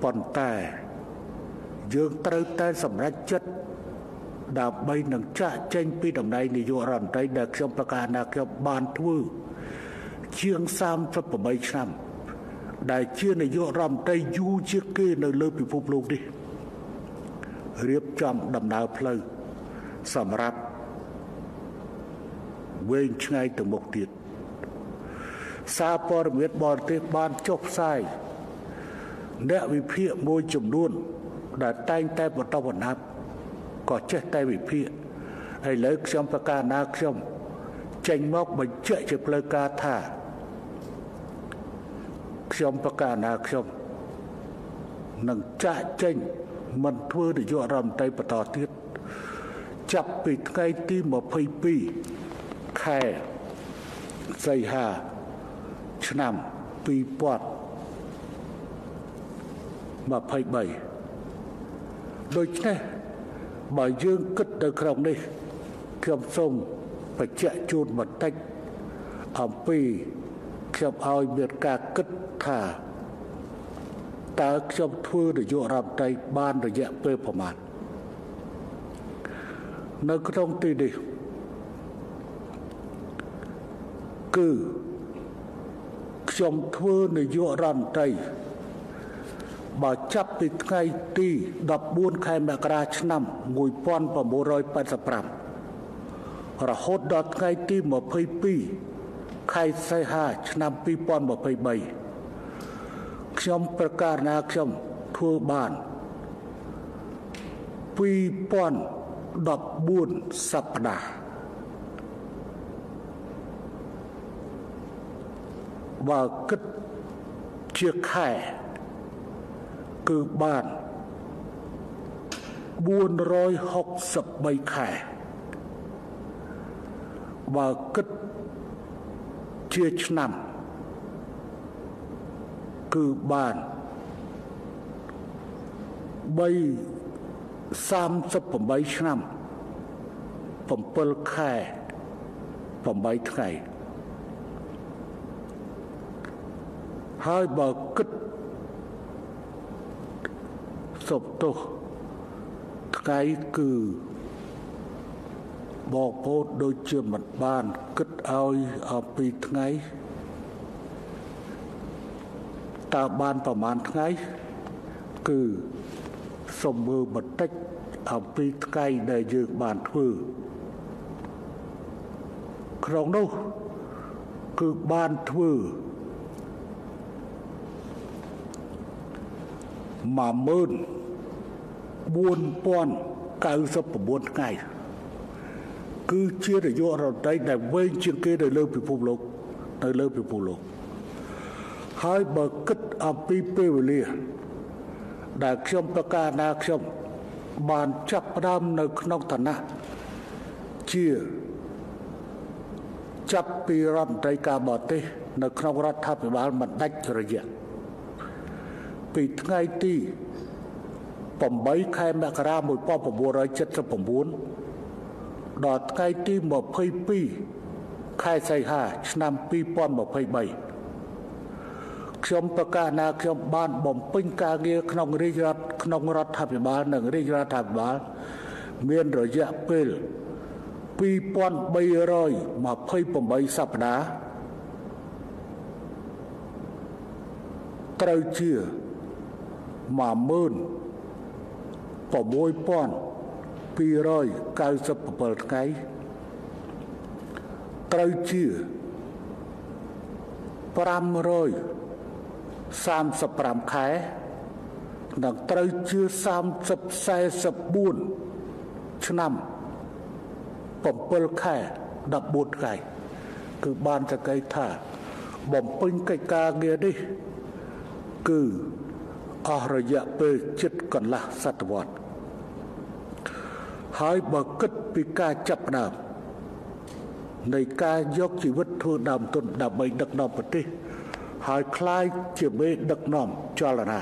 [SPEAKER 1] ប៉ុន្តែយើងត្រូវតែសម្រេចចិត្តដើម្បីនឹងចាក់ចេញពីតំណែងនាយករដ្ឋមន្ត្រីដែលខ្ញុំប្រកាសណាខ្ញុំបានធ្វើជាង38ឆ្នាំដែលជានាយករដ្ឋមន្ត្រីយូរជាងគេនៅលើពិភពលោកនេះ រៀបចំដំណើរផ្លូវសម្រាប់វែងឆ្ងាយទៅមុខទៀតសារព័ត៌មានបរទេសបានចុះផ្សាយអ្នកវិភាគមួយចំនួន ដែលតែងតែបន្តបណ្ដាប់ក៏ចេះតែវិភាគហើយលើខ្ញុំប្រកាសណាខ្ញុំចេញមកបញ្ជាក់ជាផ្លូវការថាខ្ញុំប្រកាសណាខ្ញុំនឹងចាក់ចេញ មិនធ្វើនយោបាយរដ្ឋមន្ត្រីបន្តទៀតចាប់ពីថ្ងៃទី22ខែសីហាឆ្នាំ2023ដូច្នេះបើយើងគិតទៅក្នុងនេះខ្ញុំសូមបញ្ជាក់ជូនបន្តិចអំពីខ្ញុំឲ្យមានការគិតថា តើខ្ញុំធ្វើនយោបាយរដ្ឋមន្ត្រីបានរយៈពេលប្រមាណនៅក្នុងទីនេះគឺខ្ញុំធ្វើនយោបាយរដ្ឋមន្ត្រីបើចាប់ពីថ្ងៃទី14ខែមករាឆ្នាំ1985រហូតដល់ថ្ងៃទី22ខែសីហាឆ្នាំ2023 ខ្ញុំប្រកាសណាខ្ញុំធ្វើបាន2014សប្តាហ៍បើគិតជាខែគឺបាន463ខែបើគិតជាឆ្នាំ គឺបាន3 38ឆ្នាំ7ខែ8ថ្ងៃហើយបើគិតសុបទោសថ្ងៃគឺបងប្អូនដូចជាមិនបានគិតឲ្យអំពីថ្ងៃ តើបានប្រមាណថ្ងៃគឺសូមមើលបន្តិចអំពីថ្ងៃដែលយើងបានធ្វើក្នុងនោះគឺបានធ្វើ14099ថ្ងៃគឺជារយៈរតីដែលវែងជាងគេនៅលើពិភពលោកនៅលើពិភពលោក ហើយបើគិតអំពីពេលវេលា ដែលខ្ញុំប្រកាសណាខ្ញុំបានចាប់ផ្ដើមនៅក្នុងឋានៈជាចាប់ពីរដ្ឋមន្ត្រីការបរទេស នៅក្នុងរដ្ឋាភិបាលមិនដាច់រយៈពីថ្ងៃទី8ខែមករា1979ដល់ថ្ងៃទី22ខែសីហា ឆ្នាំ2023 ខ្ញុំប្រកាសណាខ្ញុំបានបំពេញការងារក្នុងរាជរដ្ឋក្នុងរដ្ឋាភិបាលនិងរាជរដ្ឋាភិបាលមានរយៈពេល2328សប្តាហ៍ត្រូវជា16297ថ្ងៃត្រូវជា500 35ខែនឹងត្រូវជា30 44ឆ្នាំ7ខែ14ខែគឺបានចកៃថាបំពេញកិច្ចការងារនេះ គឺអស់រយៈពេលជិតកន្លះសតវត្សហើយបើគិតពីការចាប់ផ្ដើមនៃការយកជីវិតធ្វើដើមទុនដើម្បីដឹកនាំប្រទេស ហើយคล้ายជាមេដឹកនាំចលនា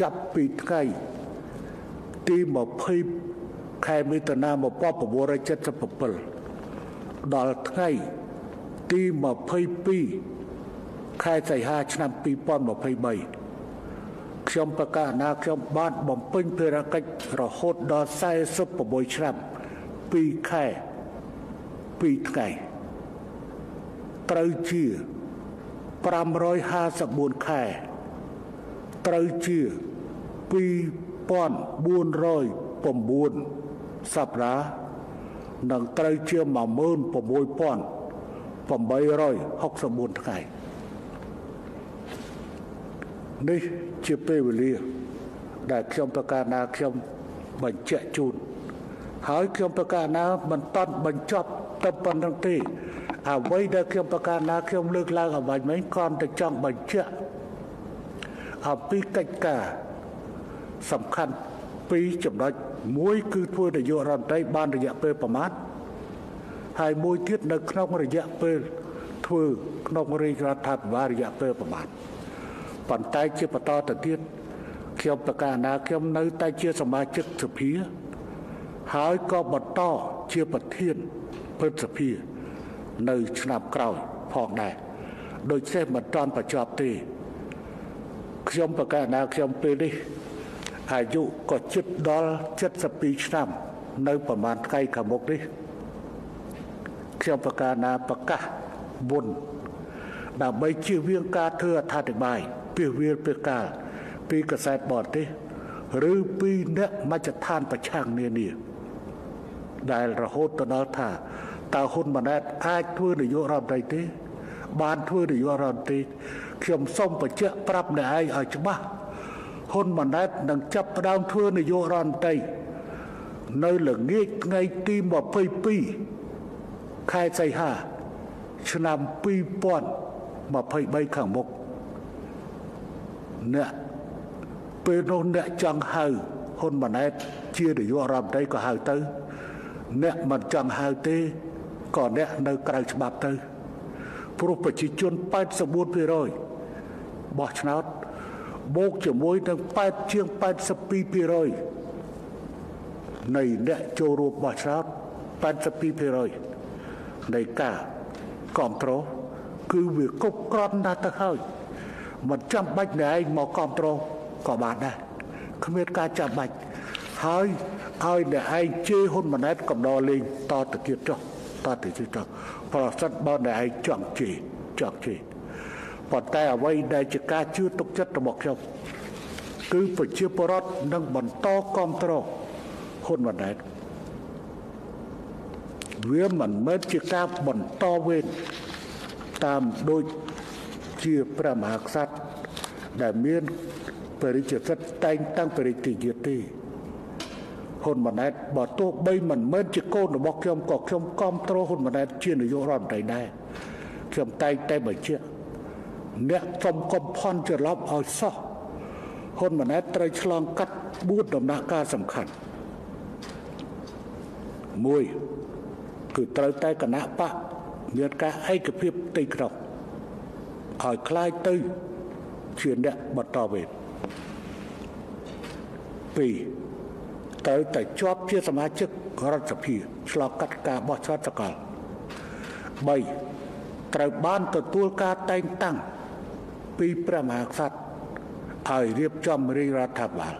[SPEAKER 1] ចាប់ពីថ្ងៃទី20ខែមិថុនា1977ដល់ថ្ងៃទី22ខែសីហាឆ្នាំ2023ខ្ញុំប្រកាសណាខ្ញុំបានបំពេញភារកិច្ចរហូតដល់46ឆ្នាំ2ខែ2ថ្ងៃត្រូវជា 554ខែត្រូវជា2409សប្តាហ៍និងត្រូវជា16864ថ្ងៃនេះជាពេលវេលា ដែលខ្ញុំប្រកាសណាខ្ញុំបញ្ជាក់ជូនហើយខ្ញុំប្រកាសណាមិនតន់បញ្ចប់ទៅប៉ុណ្្នឹងទេ អ្វីដែលខ្ញុំប្រកាសណាខ្ញុំលើកឡើងអ្វីមិញគ្រាន់តែចង់បញ្ជាក់អំពីកិច្ចការសំខាន់2ចំណុចមួយគឺធ្វើនយោបាយរដ្ឋមន្ត្រីបានរយៈពេលប្រមាណហើយមួយទៀតនៅក្នុងរយៈពេលធ្វើក្នុងរាជរដ្ឋាភិបាលរយៈពេលប្រមាណប៉ុន្តែជាបន្តទៅទៀតខ្ញុំប្រកាសណាខ្ញុំនៅតែជាសមាជិកសភាហើយក៏បន្តជាប្រធានព្រឹទ្ធសភា នៅឆ្នាំក្រោយផងដែរដូច្នេះមិនតាន់បញ្ចប់ទេខ្ញុំប្រកាសណាខ្ញុំពេលនេះអាយុក៏ជិតដល់72ឆ្នាំ នៅប្រហែលថ្ងៃខាងមុខនេះខ្ញុំប្រកាសណាប្រកាសមុនដើម្បីជៀសវាងការធ្វើអត្ថាធិប្បាយពីវាលពីកាលពីកសែតបរទេសឬពីអ្នកមជ្ឈដ្ឋានប្រឆាំងនានាដែលរហូតទៅដល់ថា តើហ៊ុនម៉ាណែតអាចធ្វើនយោបាយរដ្ឋមន្ត្រីទេ បានធ្វើនយោបាយរដ្ឋមន្ត្រីខ្ញុំសូមបញ្ជាក់ប្រាប់អ្នកឯងឲ្យច្បាស់ហ៊ុនម៉ាណែតនឹងចាប់ផ្ដើមធ្វើនយោបាយរដ្ឋមន្ត្រីនៅល្ងាចថ្ងៃទី22ខែសីហាឆ្នាំ2023ខាងមុខអ្នកពេលនោះអ្នកចង់ហៅហ៊ុនម៉ាណែតជានាយករដ្ឋមន្ត្រីក៏ហៅទៅ អ្នកមិនចង់ហៅទេ ក៏អ្នកនៅក្រៅច្បាប់ទៅព្រោះប្រជាជន84%បោះឆ្នោតបូកជាមួយនឹង8ជាង82%នៃអ្នកចូលរួមបោះឆ្នោត82%នៃការគ្រប់គ្រងគឺវាគ្រប់គ្រាន់ណាស់ទៅហើយមិនចាំបាច់អ្នកឯងមកគ្រប់គ្រងក៏បានដែរគ្មានការចាំបាច់ហើយឲ្យអ្នកឯងជេរហ៊ុនម៉ាណែតកំដរលេងតទៅទៀតចុះ តទៅទៀតចុះប្រសិនបើអ្នកឯងចង់ជេរចង់ជេរប៉ុន្តែអ្វីដែលជាការជឿទុកចិត្តរបស់ខ្ញុំគឺប្រជាពលរដ្ឋនឹងបន្តគ្រប់គ្រងហ៊ុនម៉ាណែតវាមិនមែនជាការបន្តវេនតាមដូចជាព្រះមហាក្សត្រដែលមានបរិជ្ជសិទ្ធតែងតាំងបរិជ្ជយុទេ ហ៊ុនម៉ាណែតបើទោះបីមិនមែនជាកូនរបស់ខ្ញុំក៏ខ្ញុំគ្រប់គ្រងហ៊ុនម៉ាណែតជានាយករដ្ឋមន្ត្រីដែរខ្ញុំតែងតែបញ្ជាក់អ្នកចំកំផន់ច្រឡប់ឲ្យសោះហ៊ុនម៉ាណែតត្រូវឆ្លងកាត់4ដំណាក់កាលសំខាន់1គឺត្រូវតែគណៈបកមានការឯកភាពផ្ទៃក្នុងឲ្យคล้ายទៅជាអ្នកបន្តវេន2 ត្រូវតែជាប់ជាសមាជិករដ្ឋសភាឆ្លងកាត់ការបោះឆ្នោតសកល3ត្រូវបានទទួលការតែងតាំងពីព្រះមហាក្សត្រឲ្យរៀបចំរាជរដ្ឋាភិបាល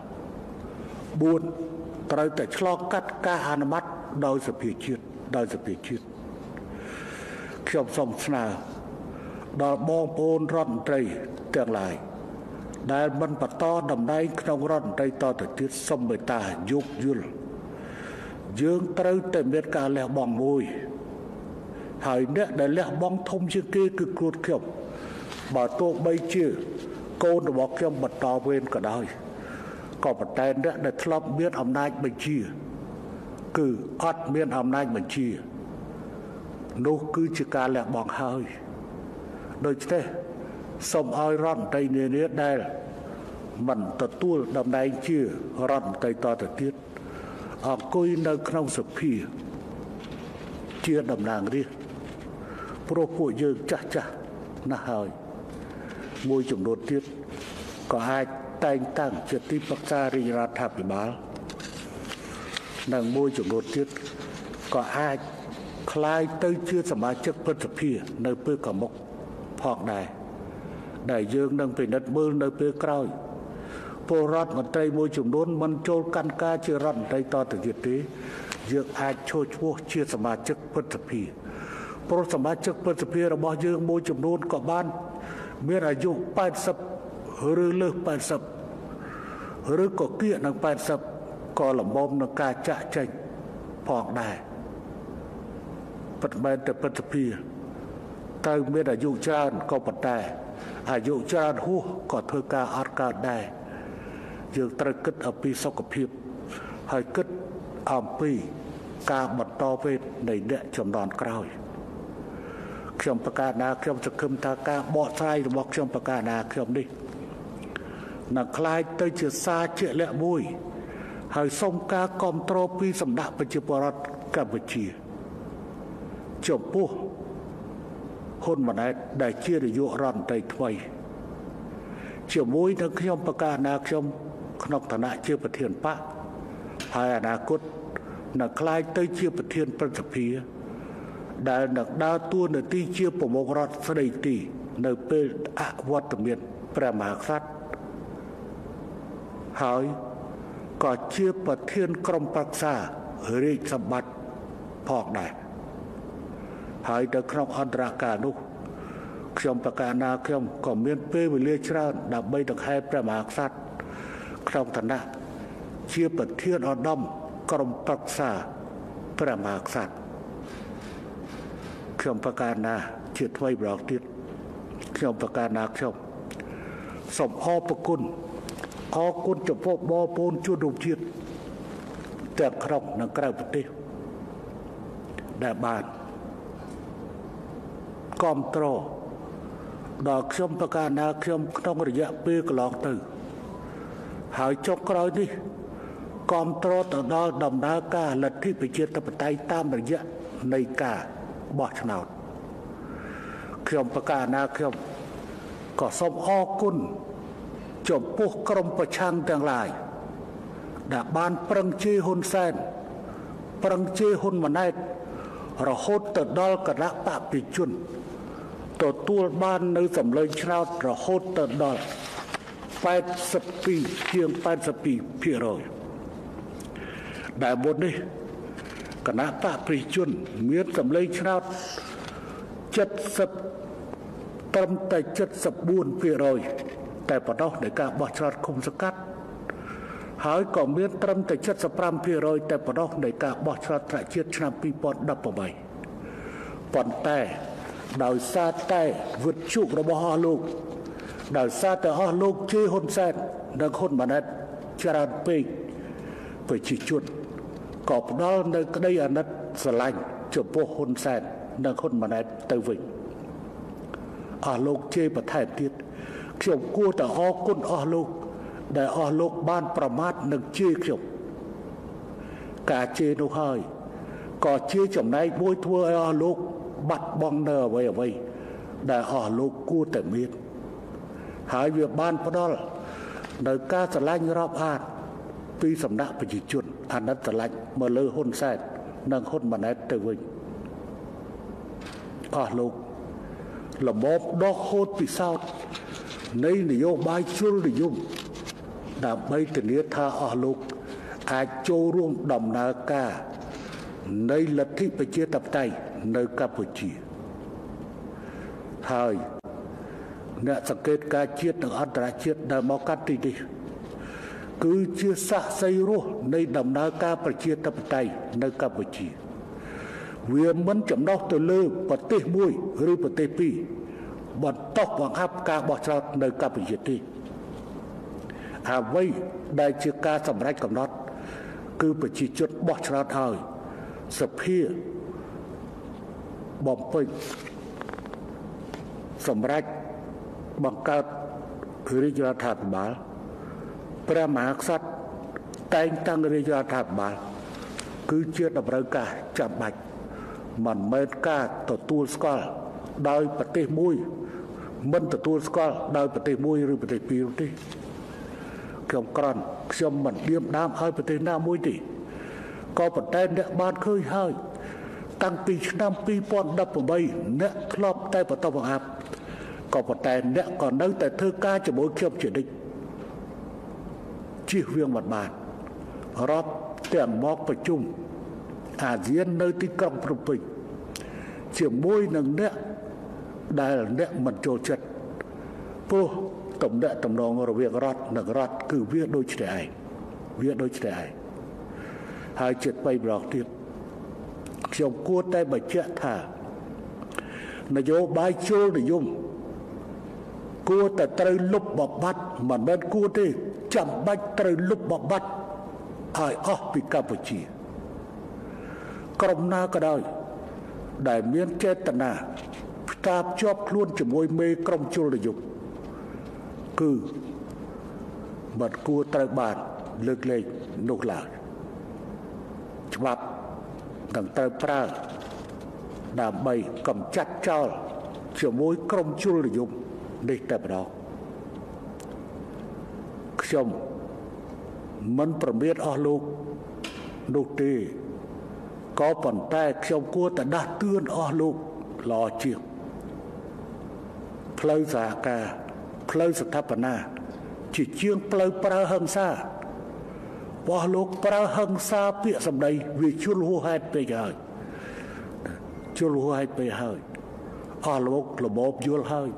[SPEAKER 1] 4ត្រូវតែឆ្លងកាត់ការអនុម័តដោយសភាជាតិដោយសភាជាតិខ្ញុំសូមស្នើដល់បងប្អូនរដ្ឋមន្ត្រីទាំងឡាយ ដែលមិនបន្តតំណែងក្នុងរដ្ឋមន្ត្រីតទៅទៀតសូមមេត្តាយោគយល់យើងត្រូវតែមានការលះបង់មួយហើយអ្នកដែលលះបង់ធំជាងគេគឺគ្រូខ្ញុំបើទោះបីជាកូនរបស់ខ្ញុំបន្តវេនក៏ដោយក៏ប៉ុន្តែអ្នកដែលធ្លាប់មានអំណាចបញ្ជា គឺអត់មានអំណាចបញ្ជានោះគឺជាការលះបង់ហើយដូច្នេះ សូមឲ្យរដ្ឋមន្ត្រីនានាដែលមិនទទួលតំណែងជារដ្ឋមន្ត្រីតទៅទៀតអង្គុយនៅក្នុងសភាជាតំណាងរាស្ត្រព្រោះពួកយើងចាស់ចាស់ណាស់ហើយមួយចំនួនទៀតក៏អាចតែងតាំងជាទីប្រឹក្សារាជរដ្ឋាភិបាលនិងមួយចំនួនទៀតក៏អាចคล้ายទៅជាសមាជិកព្រឹទ្ធសភានៅពេលកមុខផងដែរ ដែលយើងនឹងពិនិត្យមើលនៅពេលក្រោយពលរដ្ឋមន្ត្រីមួយចំនួនមិនចូលកាន់ការជារដ្ឋមន្ត្រីតទៅទៀតទេយើងអាចឈោឈ្មោះជាសមាជិកព្រឹទ្ធសភាព្រោះសមាជិកព្រឹទ្ធសភារបស់យើងមួយចំនួនក៏បាន មានអាយុ80ឬលើស80ឬក៏គៀកនឹង80ក៏លំមនឹងការចាក់ចេញផងដែរពិតមែនតែពិតសភាត្រូវមានអាយុច្រើនក៏ប៉ុន្តែ អាយុច្រើនហួសក៏ធ្វើការអត់កើតដែរយើងត្រូវគិតអំពីសុខភាពហើយគិតអំពីការបន្តវេននៃអ្នកចំនួនក្រោយខ្ញុំប្រកាសណាខ្ញុំសង្ឃឹមថាការបកស្រាយរបស់ខ្ញុំប្រកាសណាខ្ញុំនេះនឹងคล้ายទៅជាសារជាក់លាក់មួយ ហើយសូមការគ្រប់គ្រងពីសម្ដេចប្រជាពលរដ្ឋកម្ពុជាចំពោះ ហ៊ុនម៉ាណែតដែលជានាយករដ្ឋមន្ត្រីថ្មីជាមួយនឹងខ្ញុំប្រកាសណាខ្ញុំក្នុងឋានៈជាប្រធានបកហើយអនាគតនឹងក្លាយទៅជាប្រធានព្រឹទ្ធសភាដែលនឹងដើរតួនាទីជាប្រមុខរដ្ឋស្ដីទី នៅពេលអវត្តមានព្រះមហាក្សត្រហើយក៏ជាប្រធានក្រុមប្រឹក្សារាជសម្បត្តិផងដែរ ហើយទៅក្នុងអន្តរការនោះខ្ញុំប្រកាសណាខ្ញុំក៏មានពេលវេលាច្រើនដើម្បីដង្ហែព្រះមហាក្សត្រក្នុងឋានៈជាប្រធានឧត្តមក្រុមប្រឹក្សាព្រះមហាក្សត្រខ្ញុំប្រកាសណាជាថ្មីម្ដងទៀតខ្ញុំប្រកាសណាខ្ញុំសូមអរព្រគុណអរគុណចំពោះបងប្អូនជនរួមជាតិទាំងក្នុងនិងក្រៅប្រទេសដែលបាន គ្រប់គ្រងដល់ខ្ញុំប្រកាសណាខ្ញុំក្នុងរយៈពេលកន្លងទៅ ហើយចុងក្រោយនេះគ្រប់គ្រងទៅដល់ដំណើរការលទ្ធិប្រជាធិបតេយ្យតាមរយៈនៃការបោះឆ្នោតខ្ញុំប្រកាសណាខ្ញុំក៏សូមអរគុណចំពោះក្រុមប្រឆាំងទាំងឡាយដែលបានប្រឹងជេរហ៊ុនសែនប្រឹងជេរហ៊ុនម៉ាណែតរហូតទៅដល់គណៈបព្វជិជន ទទួលបាននៅសម្លេងឆ្នោតរហូតទៅដល់82ជាង82%ដែលមុននេះគណៈបកប្រជាជនមានសម្លេងឆ្នោត70ត្រឹមតែ74%តែប៉ុណ្ណោះនៃការបោះឆ្នោតឃុំសង្កាត់ហើយក៏មានត្រឹមតែ75%តែប៉ុណ្ណោះនៃការបោះឆ្នោតថ្នាក់ជាតិឆ្នាំ2018ប៉ុន្តែ ដោយសារតែវិទ្យុរបស់អស់លោកដោយសារតែអស់លោកជេហ៊ុនសែននិងហ៊ុនម៉ាណែតច្រើនពេកប្រជាជនក៏ផ្ដល់នៅក្តីអាណិតស្រឡាញ់ចំពោះហ៊ុនសែននិងហ៊ុនម៉ាណែតទៅវិញអស់លោកជេរបន្ថែមទៀតខ្ញុំគួរតែអរគុណអស់លោក ដែលអស់លោកបានប្រមាថនិងជេរខ្ញុំការជេរនោះហើយក៏ជាចំណែកមួយធ្វើឲ្យអស់លោក បាត់បង់នៅអ្វីអ្វីដែលអស់លោកគួរតែមានហើយវាបានផ្ដល់នៅការឆ្លាញ់រាប់អានពីសំណាក់ប្រជាជនអាណិតឆ្លាញ់មកលើហ៊ុនសែននិងហ៊ុនម៉ាណែតទៅវិញអស់លោកលំបដោះហូតពិសោធន៍នៃនយោបាយជ្រុលនិយមដើម្បីធានាថាអស់លោកអាចចូលរួមដំណើរការ នៃលទ្ធិប្រជាធិបតេយ្យនៅកម្ពុជាហើយអ្នកសង្កេតការជាតិនិងអន្តរជាតិដែលមកកាត់ទីនេះគឺជាស័ក្តិសិទ្ធិរស់នៃដំណើរការប្រជាធិបតេយ្យនៅកម្ពុជា វាមិនចំណោះទៅលើប្រទេសមួយឬប្រទេសពីរបន្តបង្អាប់ការបោះឆ្នោតនៅកម្ពុជាទេអ្វីដែលជាការសម្រេចកំណត់ គឺប្រជាជនបោះឆ្នោតហើយ សភាបំពេញសម្រាប់បង្កើតរាជរដ្ឋាភិបាលព្រះមហាក្សត្រតែងតាំងរាជរដ្ឋាភិបាលគឺជាតម្រូវការចាំបាច់មិនមែនការទទួលស្គាល់ដោយប្រទេសមួយមិនទទួលស្គាល់ដោយប្រទេសមួយឬប្រទេសពីរទេខ្ញុំក្រន់ខ្ញុំមិនឌៀមដាមឲ្យប្រទេសណាមួយទេ ក៏ប៉ុន្តែអ្នកបានឃើញហើយ តាំងពីឆ្នាំ2018អ្នកធ្លាប់តែបន្តបង្អាប់ក៏ប៉ុន្តែអ្នកក៏នៅតែធ្វើការជាមួយខ្ញុំជានិច្ចជៀសវាងមិនបានរាប់ទាំងមកប្រជុំអាស៊ាននៅទីក្រុងភ្នំពេញជាមួយនឹងអ្នកដែលអ្នកមិនចូលចិត្តព្រោះតំណាក់តំណងរវាងរដ្ឋនិងរដ្ឋគឺវាដូចគ្នាឯងវាដូចគ្នាឯង ហើយចិត្តបីប្រងទៀតខ្ញុំគួរតែបញ្ជាក់ថា នយោបាយជលនិយមគួរតែត្រូវលុបបបាត់មិនមែនគួរទេចាំបាច់ត្រូវលុបបបាត់ឲ្យអស់ពីកម្ពុជា ក្រុមណាក៏ដោយ ដែលមានចេតនាផ្សារភ្ជាប់ខ្លួនជាមួយមេក្រុមជលនិយមគឺមិនគួរត្រូវបានលើកលែងនោះឡើយ ច្បាប់នឹងត្រូវប្រើដើម្បីកំចាត់ចោលជាមួយក្រុមជលនិយមនេះតែម្ដងខ្ញុំមិនប្រមាថអស់លោកនោះទេក៏ប៉ុន្តែខ្ញុំគួរតែដាស់តឿនអស់លោកល្អជាងផ្លូវសហការផ្លូវស្ថាបនាជាជាងផ្លូវប្រើហិង្សា បោះលោកប្រើហិង្សាពាក្យសម្ដីវាជលហួហេតុពេកហើយជលហួហេតុពេកហើយអស់លោករបបយល់ហើយ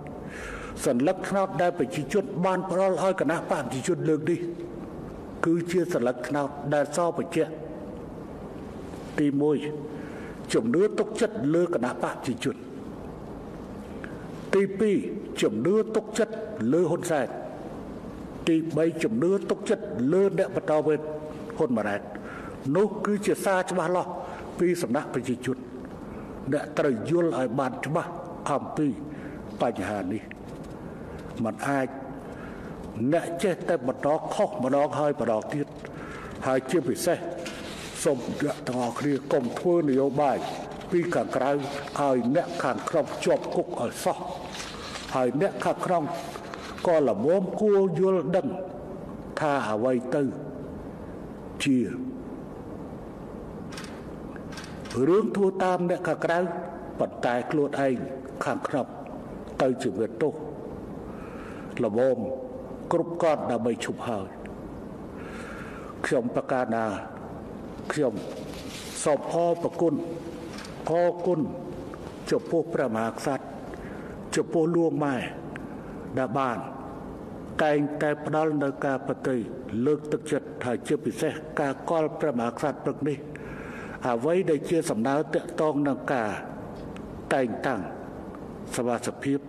[SPEAKER 1] សัญลักษณ์ខ្នោតដែលប្រជាជនបានផ្ដល់ឲ្យគណៈបព្វជិជនលើកនេះគឺជាសัญลักษណ៍ខ្នោតដែលសបញ្ជាក់ទី1ជំនឿទុកចិត្តលើគណៈបព្វជិជនទី2ជំនឿទុកចិត្តលើហ៊ុនសែន ទី3ជំនឿទុកចិត្តលើអ្នកបន្តវេនហ៊ុនម៉ាណែតនោះគឺជាសារច្បាស់លាស់ពីសំណាក់ប្រជាជនអ្នកត្រូវយល់ឲ្យបានច្បាស់អំពីបញ្ហានេះมันអាចអ្នកចេះតែបន្តខុសម្ដងហើយម្ដងទៀតហើយជាពិសេសសូមអ្នកទាំងអស់គ្នាកុំធ្វើនយោបាយពីខាងក្រៅឲ្យអ្នកខាងក្នុងជាប់គុកឲ្យសោះហើយអ្នកខាងក្នុង ក៏ល្មមគួរយល់ដឹងថាអ្វីទៅជារឿងធ្វើតាមអ្នកខាងក្រៅប៉ុន្តែខ្លួនឯងខាងក្នុងទៅជាវាទោសល្មមគ្រប់កត់ដើម្បីឈប់ហើយខ្ញុំប្រកាសណាខ្ញុំសូមអរប្រគុណអរគុណចំពោះព្រះមហាក្សត្រចំពោះលួងម៉ែ ដែលបាន តែងតែផ្ដល់នៅការប្រតិលើកទឹកចិត្តថាជាពិសេសការកល់ព្រះមហាក្សត្រព្រឹកនេះអ្វីដែលជាសំណើតកតងនឹងការតែងតាំងសមាជិកភាព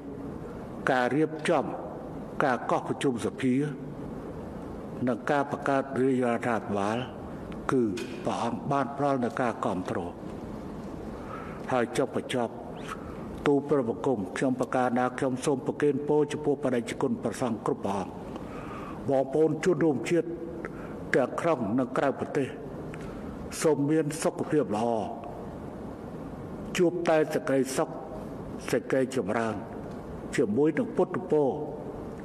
[SPEAKER 1] ការរៀបចំការកោះប្រជុំសភានិងការបង្កើតរាជរដ្ឋាភិបាលគឺព្រះអង្គបានផ្ដល់នូវការគ្រប់គ្រងហើយចុះបញ្ចប់ ទូប្របង្គំខ្ញុំប្រកាសណាខ្ញុំសូមប្រគេនពរចំពោះបដិជគុណប្រសង់គ្រប់ព្រះអង្គបងប្អូនជនរួមជាតិទាំងក្នុងនិងក្រៅប្រទេសសូមមានសុខភាពល្អជួបតែសេចក្តីសុខសេចក្តីចម្រើនជាមួយនឹងពុទ្ធពរ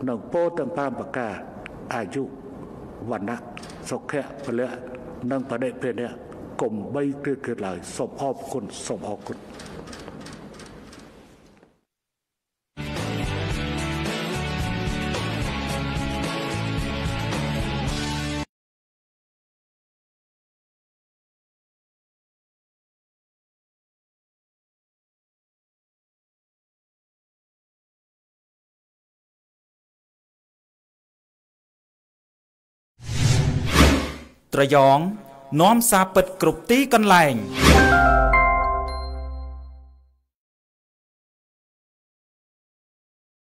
[SPEAKER 1] និងពរទាំង5ប្រការអាយុវណ្ណៈសុខៈពលៈនិងបដិភេណៈកុំបីគ្រឿគ្រឿឡើយសូមអរគុណសូមអរគុណ
[SPEAKER 2] ត្រយង នាំសារពិតគ្រប់ទីកន្លែង